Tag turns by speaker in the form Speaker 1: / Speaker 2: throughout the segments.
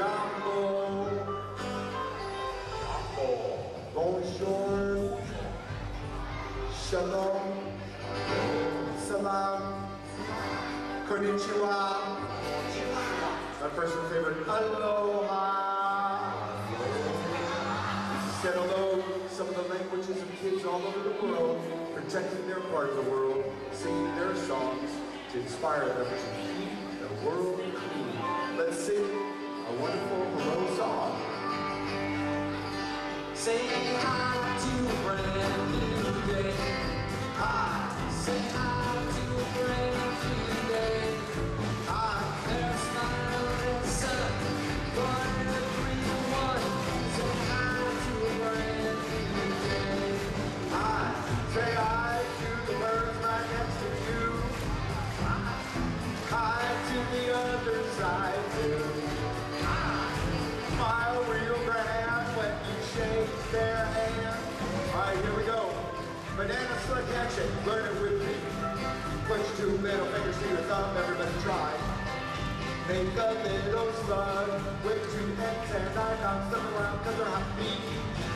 Speaker 1: Jumbo. Jumbo. Bonjour. Shalom. Salam. Konnichiwa. My personal favorite, Aloha. Said hello some of the languages of kids all over the world, protecting their part of the world, singing their songs to inspire them to keep the world clean. Let's sing a wonderful road song.
Speaker 2: Say hi to a brand new day. Hi, say hi to a brand new day. Hi, there's not a lesson, but every one. Say hi to a brand new day.
Speaker 1: Hi, say hi to the birds right next to you. Hi, hi to the other side too. Banana split action, learn it with me. Push two middle fingers to your thumb, everybody try. Make a little slug with two heads and I bounce them around cause they're happy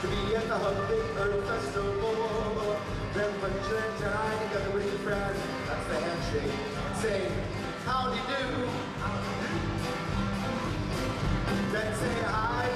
Speaker 1: to be at the Holy Earth Festival. Then put your hands and I together with your friends. That's the handshake. Say, how do you do? Then say hi.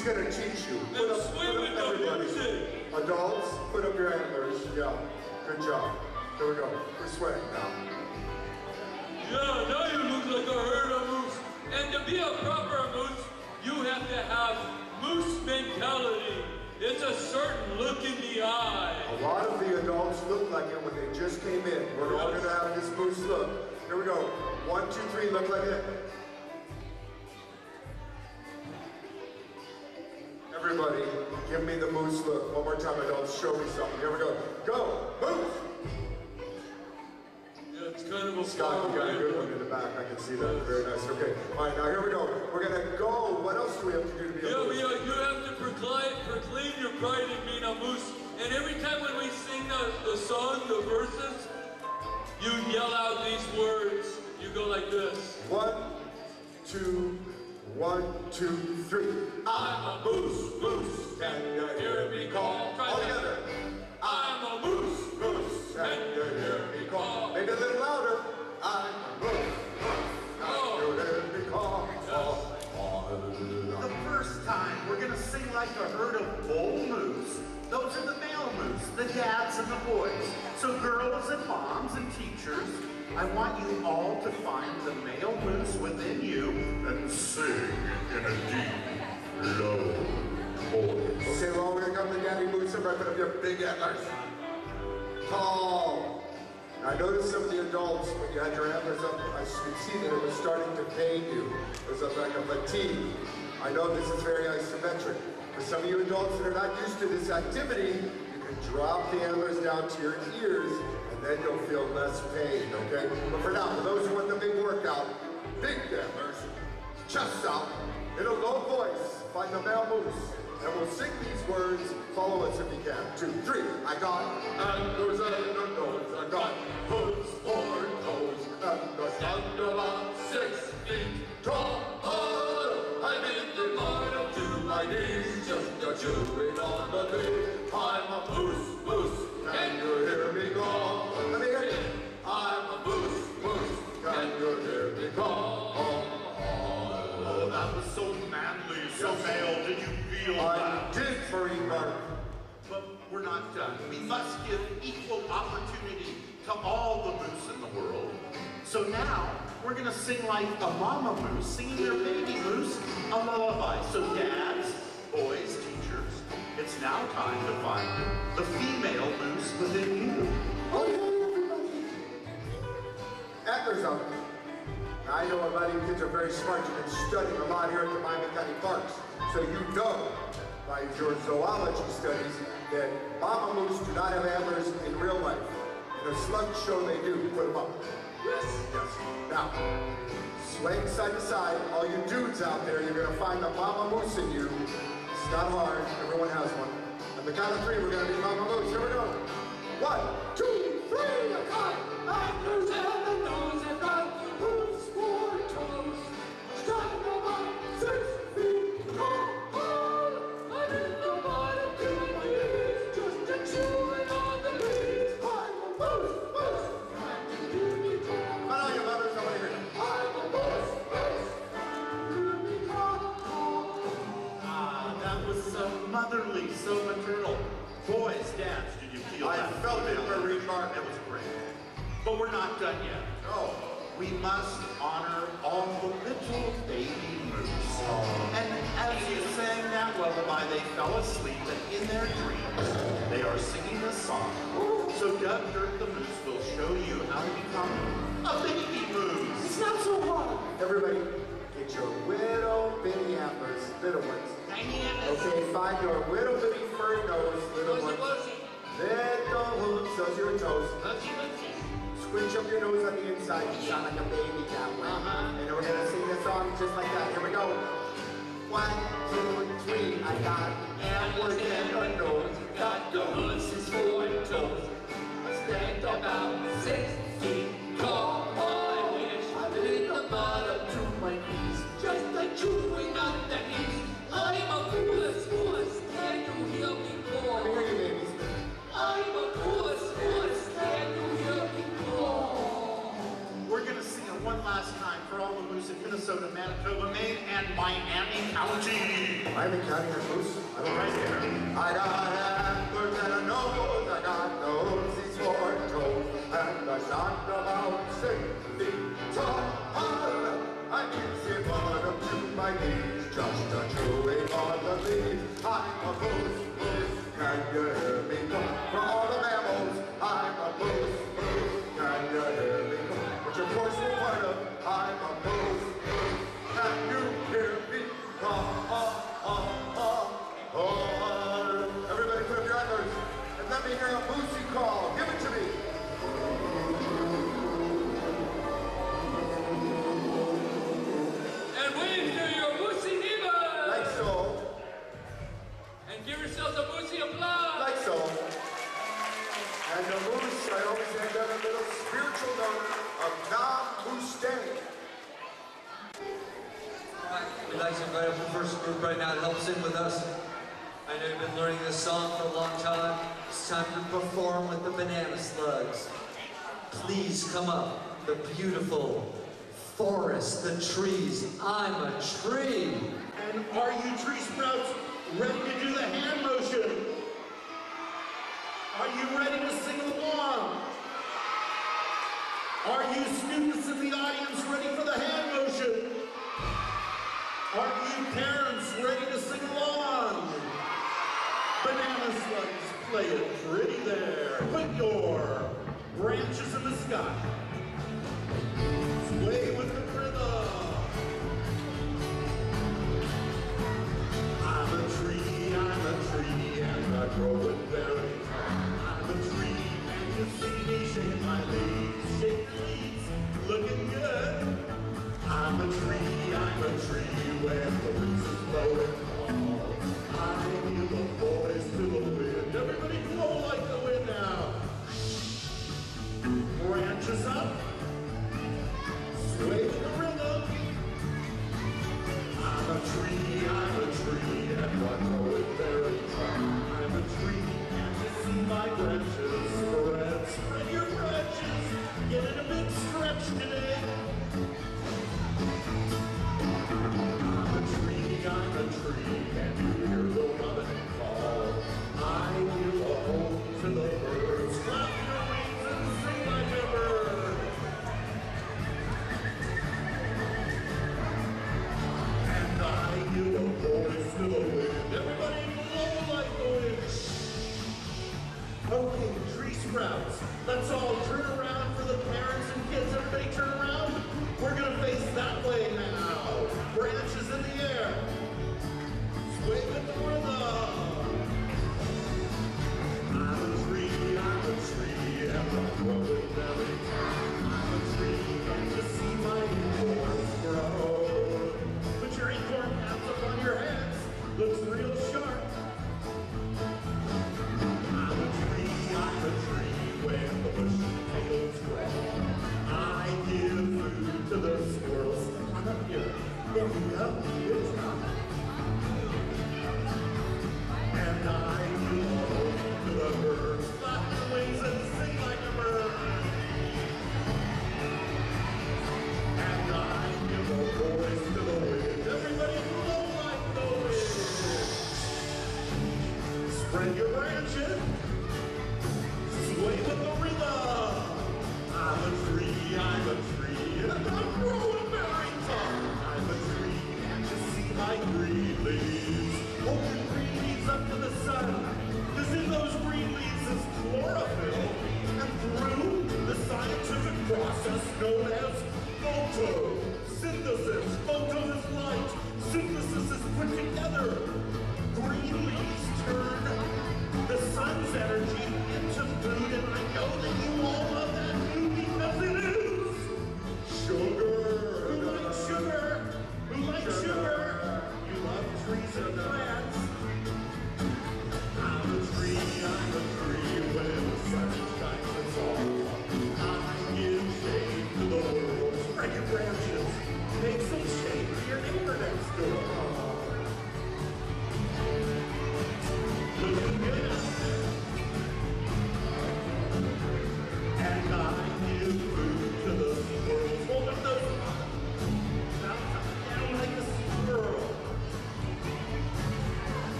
Speaker 3: He's
Speaker 1: gonna teach you. Put up, put up everybody. Adults, put up your antlers. Yeah, good job. Here we go. We're sweating now.
Speaker 2: Yeah, now you look like a herd of moose. And to be a proper moose, you have to have moose mentality. It's a certain look in the eye.
Speaker 1: A lot of the adults look like it when they just came in. We're all gonna have this moose look. Here we go. One, two, three, look like it. Everybody, give me the moose look. One more time, adults, show me something. Here we go. Go, moose!
Speaker 2: Yeah, it's kind of a
Speaker 1: Scott, you got a good one in the back. I can see that. Very nice. Okay. All right, now here we go. We're gonna go. What else do we have to do to be a
Speaker 2: Yeah,
Speaker 1: moose?
Speaker 2: we, uh, you have to proclaim, proclaim your pride in being a moose. And every time when we sing the, the song, the verses, you yell out these words. You go like this.
Speaker 1: One, two, one, two, three.
Speaker 2: I'm a moose, moose.
Speaker 1: Can you
Speaker 2: Hear me call.
Speaker 1: All together.
Speaker 2: I'm a moose, moose.
Speaker 1: Can you hear me call? Maybe a little louder. I'm a moose, moose. Can you hear me call?
Speaker 3: The first time, we're gonna sing like a herd of bull moose. Those are the male moose, the dads and the boys. So girls and moms and teachers, I want you all to find the male moose within you and sing in a deep, low voice.
Speaker 1: Okay, well, we're gonna come to Daddy Moose and put up your big antlers. Tall. I noticed some of the adults, when you had your antlers up, I could see that it was starting to pain you. It was like a fatigue. I know this is very isometric. For some of you adults that are not used to this activity, can drop the antlers down to your ears, and then you'll feel less pain, okay? But for now, for those who want the big workout, big antlers, chest out, in a low voice, find the male moose, and we'll sing these words. Follow us if you can. Two, three. I got antlers and a nose. I got hooves for toes. And I stand
Speaker 3: so manly, so male. Did you feel
Speaker 1: I
Speaker 3: that?
Speaker 1: did, Mark.
Speaker 3: But we're not done. We must give equal opportunity to all the moose in the world. So now we're gonna sing like a mama moose singing their baby moose a lullaby. So dads, boys, teachers, it's now time to find the female moose within you.
Speaker 1: Oh, yeah, everybody. Antlers up. I know a lot of you kids are very smart. You've been studying a lot here at the Miami County Parks. So you know by your zoology studies that mama moose do not have antlers in real life. In a slug show, they do. Put them up. Yes. Yes. Now, swaying side to side, all you dudes out there, you're going to find the mama moose in you. It's not hard. Everyone has one. On the count of three, we're going to be mama moose. Here we go. One, two, three. I got antlers and a nose.
Speaker 3: But we're not done yet.
Speaker 1: Oh.
Speaker 3: We must honor all the little baby moose. And as you sang that lullaby, they fell asleep, and in their dreams, they are singing this song. So Doug Dirt the Moose will show you how to become a baby moose.
Speaker 1: It's not so hard. Everybody, get your little bitty antlers, little ones.
Speaker 2: Tiny antlers.
Speaker 1: Okay, find your little bitty furry nose, little
Speaker 2: Woosy,
Speaker 1: ones.
Speaker 2: woosy.
Speaker 1: Little hooves, those are your toes. Squinch up your nose on the inside, you sound like a baby that way.
Speaker 2: Uh-huh.
Speaker 1: And we're gonna sing this song just like that. Here we go. One, two, three, I got antlers and a nose.
Speaker 2: Got the hooves for toes. I stand about six feet tall. I wish I hit the bottom
Speaker 3: Minnesota, Manitoba,
Speaker 1: Maine, and
Speaker 4: Miami County. Miami County, I'm
Speaker 3: loose. I
Speaker 1: don't care.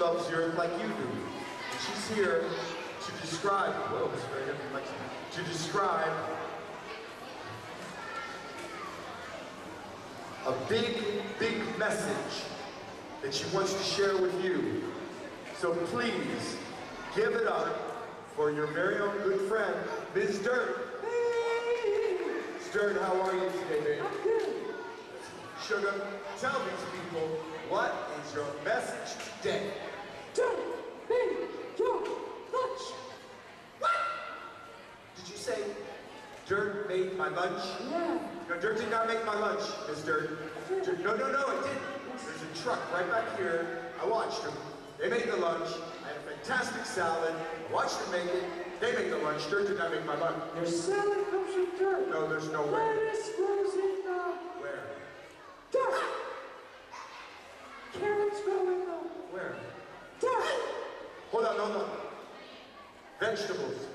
Speaker 1: Loves the earth like you do. And she's here to describe, whoa, it's very heavy, like, to describe a big, big message that she wants to share with you. So please, give it up for your very own good friend, Ms. Dirt. Dirt, how are you today, baby? I'm good. Sugar, tell these people, what is your message today? Did you say Dirt made my lunch?
Speaker 5: Yeah.
Speaker 1: No, Dirt did not make my lunch, Miss Dirt. Dirt- No, no, no, it didn't. There's a truck right back here. I watched them. They made the lunch. I had a fantastic salad. I watched them make it. They made the lunch. Dirt did not make my lunch.
Speaker 5: Your salad comes from dirt.
Speaker 1: No, there's no way.
Speaker 5: Lettuce grows in the
Speaker 1: Where?
Speaker 5: dirt. Carrots grow in the
Speaker 1: Where?
Speaker 5: dirt.
Speaker 1: Hold on, hold on. Vegetables,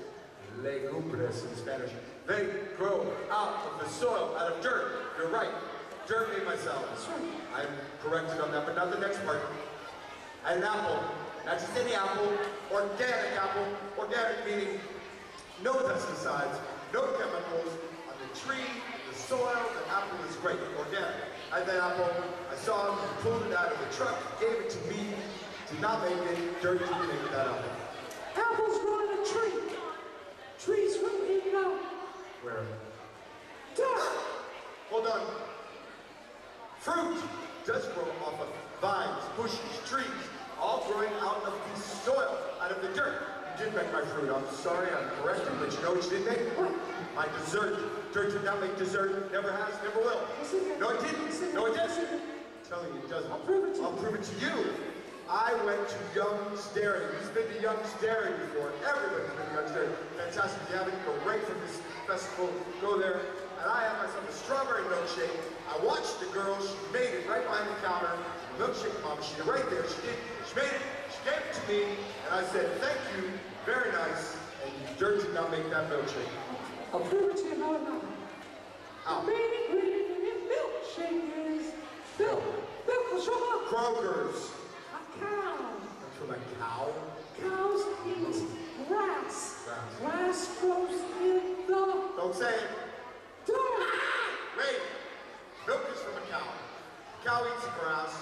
Speaker 1: legumbres in Spanish, they grow out of the soil, out of dirt. You're right. Dirt made my salad. I'm corrected on that, but not the next part. I had an apple. Not just any apple, organic apple. Organic meaning no pesticides, no chemicals on the tree, the soil, the apple is great, organic. I had that apple, I saw him, he pulled it out of the truck, gave it to me, did not make it, dirt didn't make that apple.
Speaker 5: Apples grow in a tree. Trees grow in the
Speaker 1: Where?
Speaker 5: dirt.
Speaker 1: Hold on. Fruit does grow off of vines, bushes, trees, all growing out of the soil, out of the dirt. You did make my fruit. I'm sorry, I'm corrected, but you know what you did make? My dessert. Dirt did not make dessert. Never has, never will. No, it didn't. No, it didn't. I'm telling you, it doesn't. I'll prove it to you. I'll prove it to you. I went to Young's Dairy. Who's been to Young's Dairy before? Everybody's been to Young's Dairy. Fantastic. If you haven't, go right from this festival. Go there. And I had myself a strawberry milkshake. I watched the girl. She made it right behind the counter. Milkshake mom. She right there. She did. She made it. She gave it to me. And I said, thank you. Very nice. And you dirt did not make that milkshake.
Speaker 5: I'll prove it to you how another.
Speaker 1: How?
Speaker 5: Baby green in milkshake is milk. Milk show up.
Speaker 1: Kroger's.
Speaker 5: A cow.
Speaker 1: That's from a cow.
Speaker 5: Cows eat grass.
Speaker 1: Grass.
Speaker 5: Grass grows in the
Speaker 1: Don't say it.
Speaker 5: dirt.
Speaker 1: Wait, milk is from a cow. The cow eats the grass.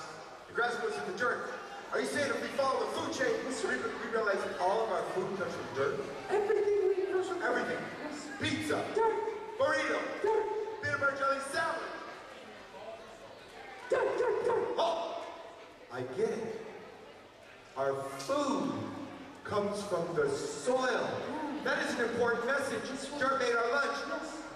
Speaker 1: The grass goes in the dirt. Are you saying if we follow the food chain, we, we realize that all of our food comes from dirt?
Speaker 5: Everything we eat comes from dirt.
Speaker 1: Everything.
Speaker 5: Yes.
Speaker 1: Pizza,
Speaker 5: Dirt.
Speaker 1: burrito,
Speaker 5: Dirt.
Speaker 1: peanut butter jelly salad.
Speaker 5: Dirt. Dirt. Dirt.
Speaker 1: Oh, I get it. Our food comes from the soil. That is an important message. Dirt made our lunch.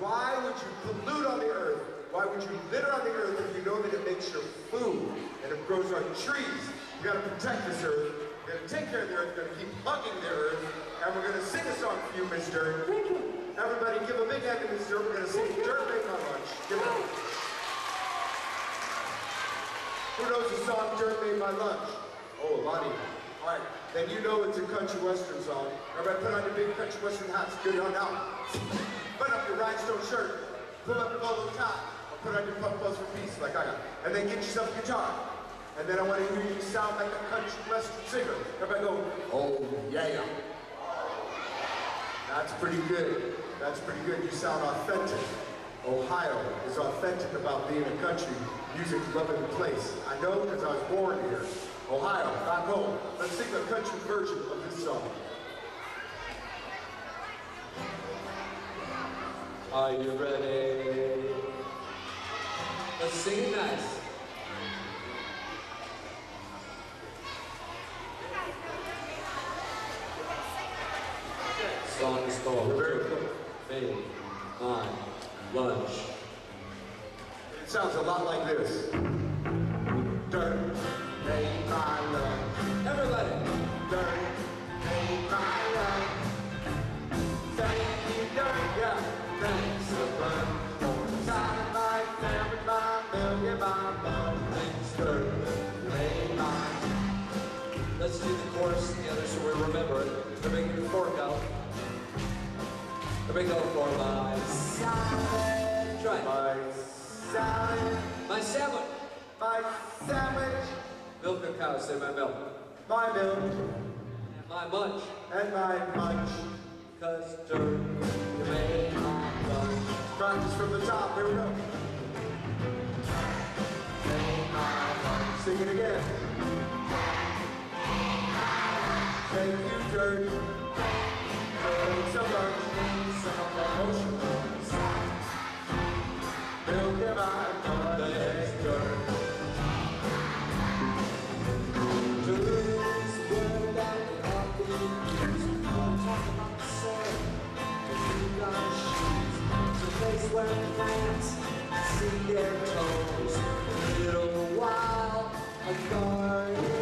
Speaker 1: Why would you pollute on the earth? Why would you litter on the earth if you know that it makes your food and it grows on trees? You gotta protect this earth. You gotta take care of the earth. You gotta keep hugging the earth. And we're gonna sing a song for you, Miss Dirt.
Speaker 5: Thank you.
Speaker 1: Everybody give a big hand to Miss Dirt. We're gonna sing Dirt Made My Lunch. Give it. Who knows the song Dirt Made My Lunch? Oh, a lot of you. All right, then you know it's a country western song. Everybody put on your big country western hats. Good on now. Put up your rhinestone shirt. Pull up your bolo tie. Put on your puff buzz for peace like I got. And then get yourself a guitar. And then I want to hear you sound like a country western singer. Everybody go, oh yeah. That's pretty good. That's pretty good. You sound authentic. Ohio is authentic about being a country music loving place. I know because I was born here. Ohio, back home. Let's sing a country version of this song.
Speaker 4: Are you ready? Let's sing it nice. Song is called. Made My Lunch.
Speaker 1: It sounds a lot like this.
Speaker 4: Let's do the chorus together so we remember it. Everybody get your fork out. Everybody go for my salad. Try it.
Speaker 1: my salad,
Speaker 4: My sandwich.
Speaker 1: my sandwich,
Speaker 4: Milk a cow, say my milk.
Speaker 1: my milk,
Speaker 4: And my munch.
Speaker 1: and my munch.
Speaker 4: Cause dirt made my lunch.
Speaker 1: Practice from the top. Here we go. Made my lunch. Sing it again. Thank you, dirt. Thanks a bunch. Some emotion. Milk in my mud. Thanks, dirt.
Speaker 4: Dirt's good and healthy. People talk about the shoes. It's a place their toes. A little while, a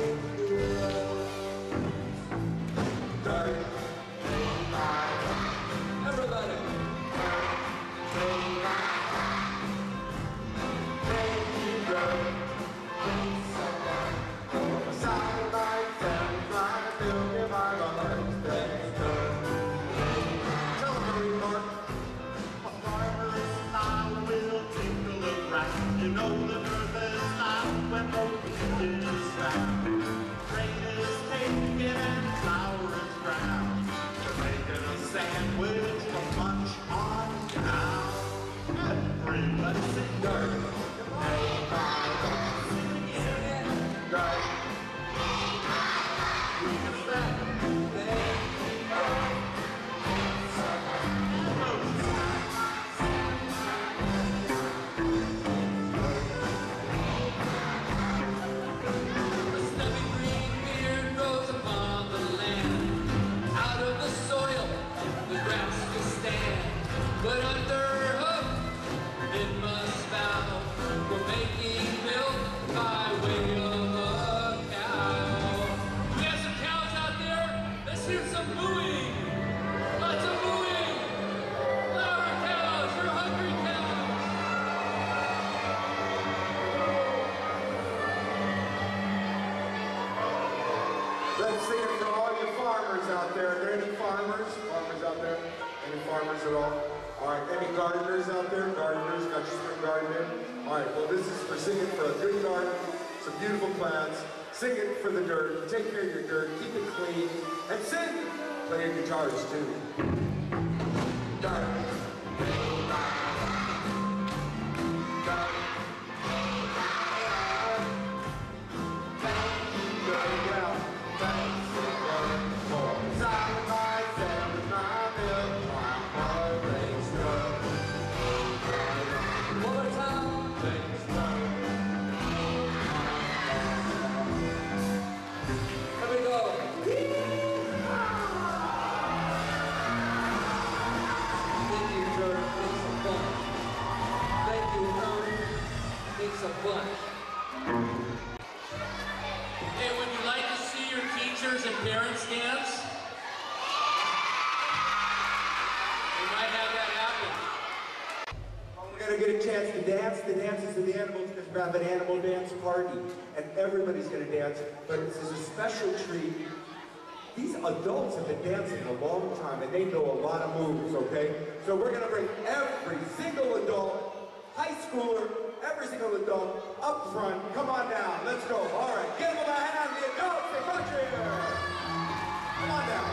Speaker 1: everybody's gonna dance, but this is a special treat. These adults have been dancing a long time and they know a lot of moves, okay? So we're gonna bring every single adult, high schooler, every single adult up front. Come on down, let's go. All right, give them a hand, the adults, the country. Come on down.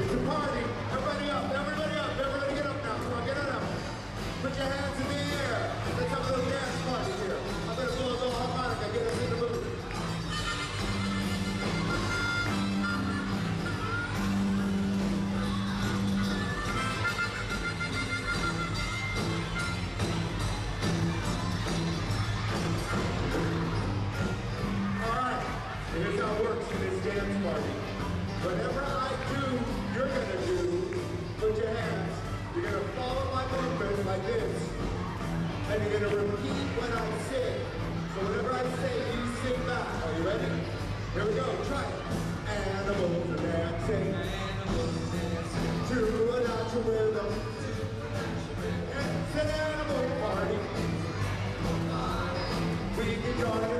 Speaker 1: It's a party. Everybody up, everybody up, everybody get up now. Come on, get on up. Put your hands in the air. Let's have a little dance. Here we go.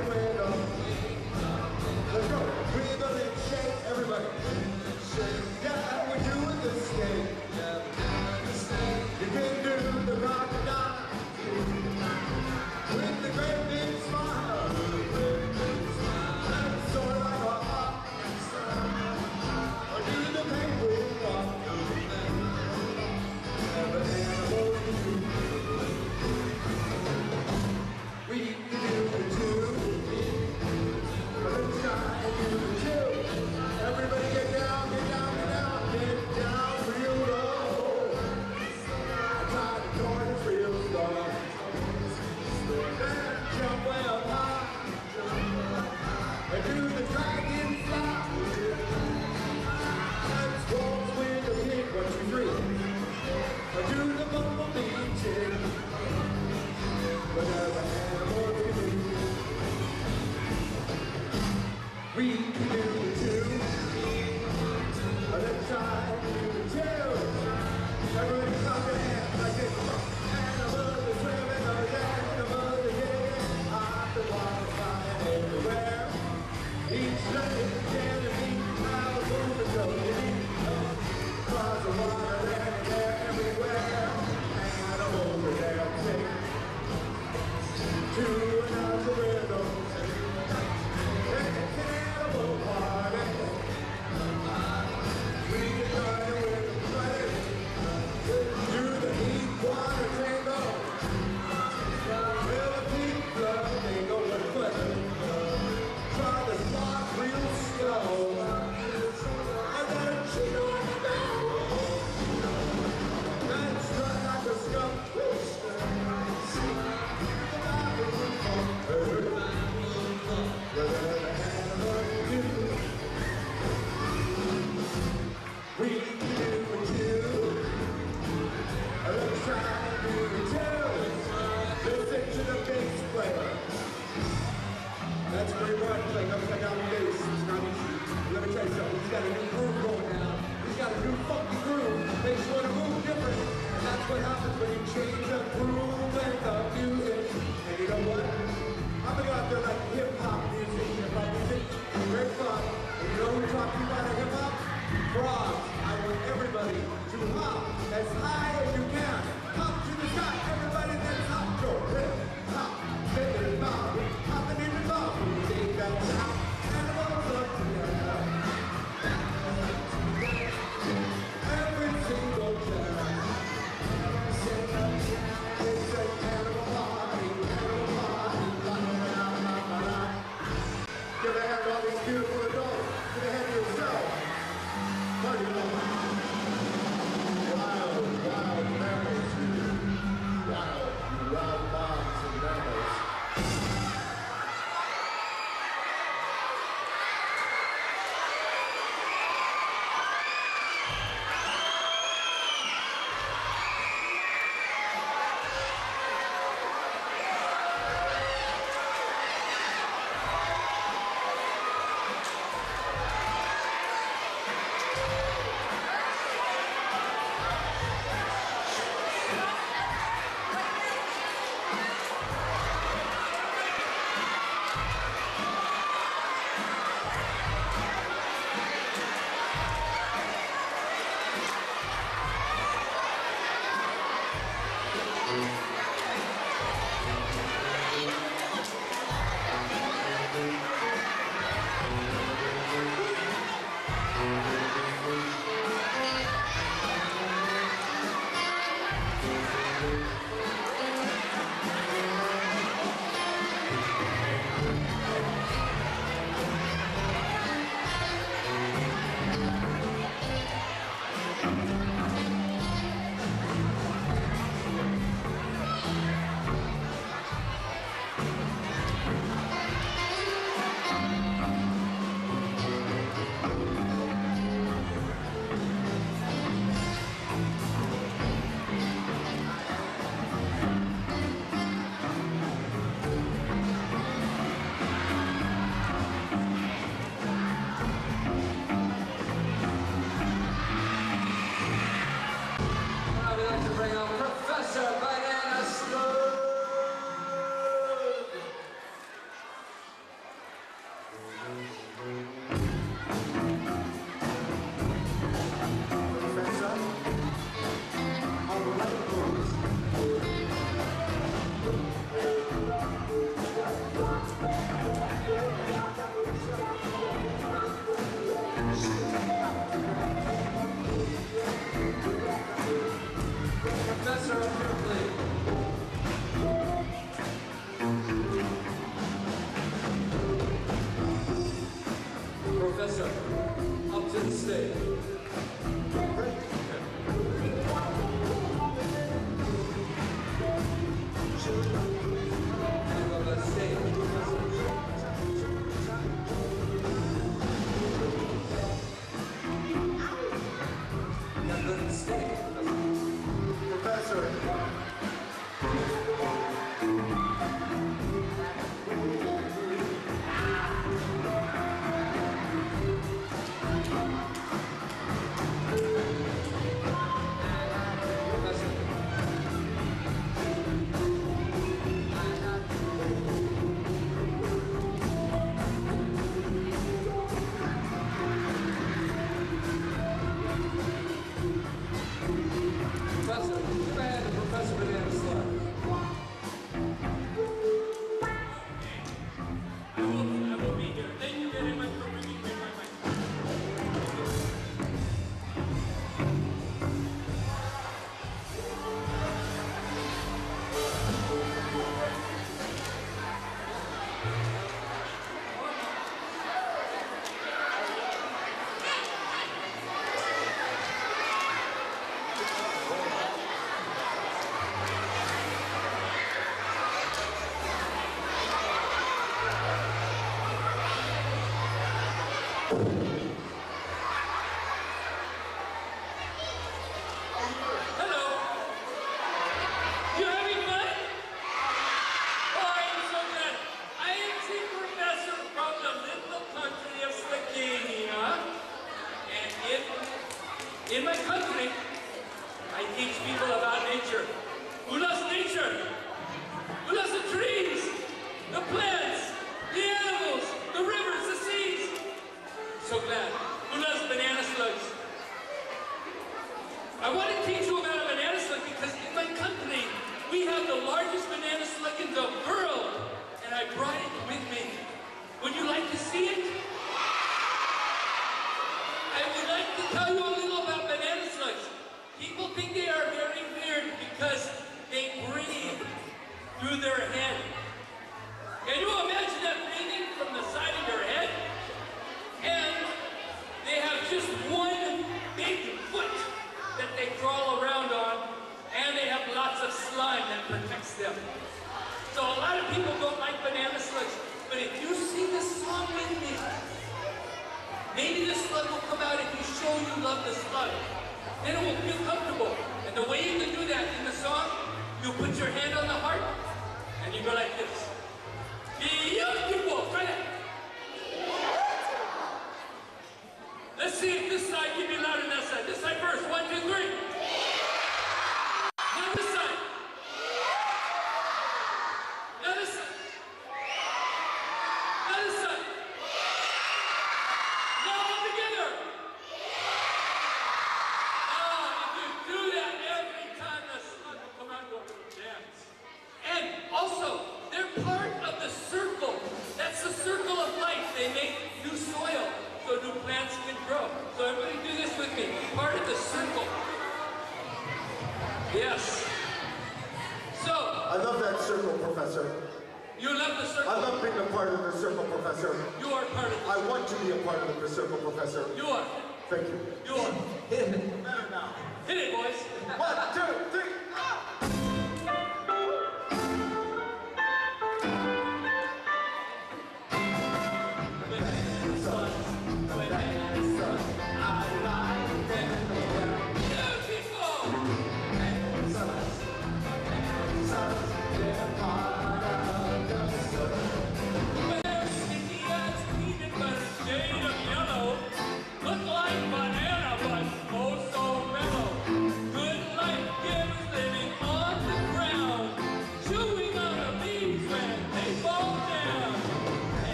Speaker 2: Yes. So.
Speaker 1: I love that circle, Professor.
Speaker 2: You love the circle.
Speaker 1: I love being a part of the circle, Professor.
Speaker 2: You are part of.
Speaker 1: I want to be a part of the circle, Professor.
Speaker 2: You are.
Speaker 1: Thank you.
Speaker 2: You are. Hit it.
Speaker 4: Better now.
Speaker 1: Hit it, boys. One, two, three.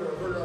Speaker 1: Never, never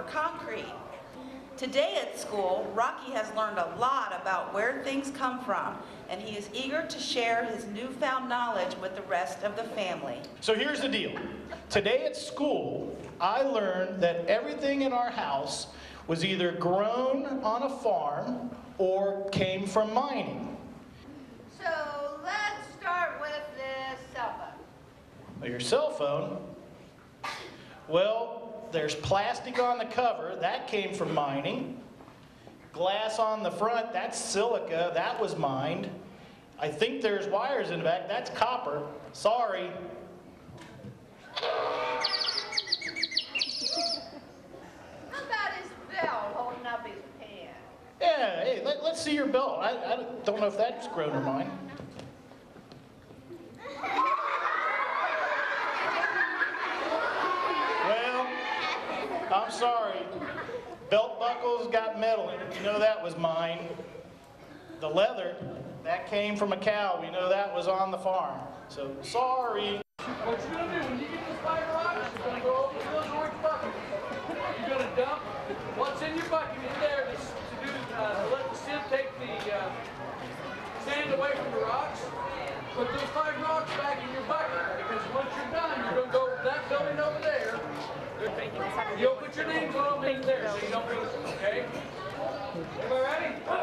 Speaker 1: for
Speaker 6: concrete. Today at school, Rocky has learned a lot about where things come from, and he is eager to share his newfound knowledge with the rest of the family.
Speaker 7: So here's the deal. Today at school, I learned that everything in our house was either grown on a farm or came from mining.
Speaker 8: So let's start with this cell phone.
Speaker 7: Your cell phone? Well, there's plastic on the cover, that came from mining. Glass on the front, that's silica, that was mined. I think there's wires in the back, that's copper. Sorry.
Speaker 8: How about his belt holding up his pen?
Speaker 7: Yeah, hey, let, let's see your belt. I, I don't know if that's grown or mine. Well, I'm sorry. Belt buckles got metal in it. You know that was mine. The leather, that came from a cow. We know that was on the farm. So, sorry.
Speaker 9: What you gonna do, when you get this five rocks, you're gonna go over to the orange bucket. You're gonna dump what's in your bucket in there to, to do, uh, to let the sieve take the, uh, sand away from the rocks. Put those five rocks back in your bucket, because once you're done, you're gonna go to that building over there. You'll put your names on in there, so you don't lose okay? Everybody ready? Go!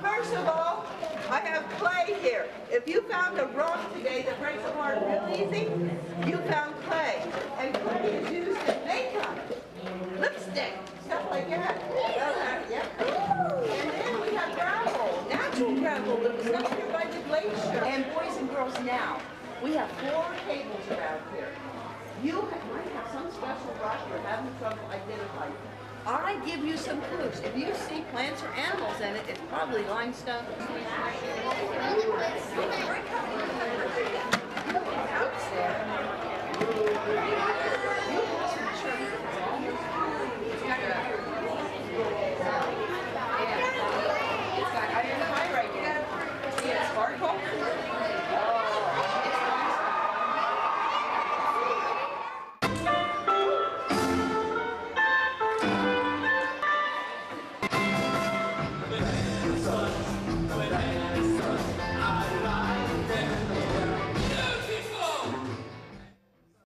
Speaker 10: First of all, I have clay here. If you found a rock today that breaks apart real easy, you found clay. And clay is used in makeup, lipstick, stuff like that. Uh, yeah. And then we have gravel, natural gravel that was up here by the glacier. And boys and girls, now, we have four tables around here. You ha- might have some special rock you're having trouble identifying. I give you If you see plants or animals in it, it's probably limestone.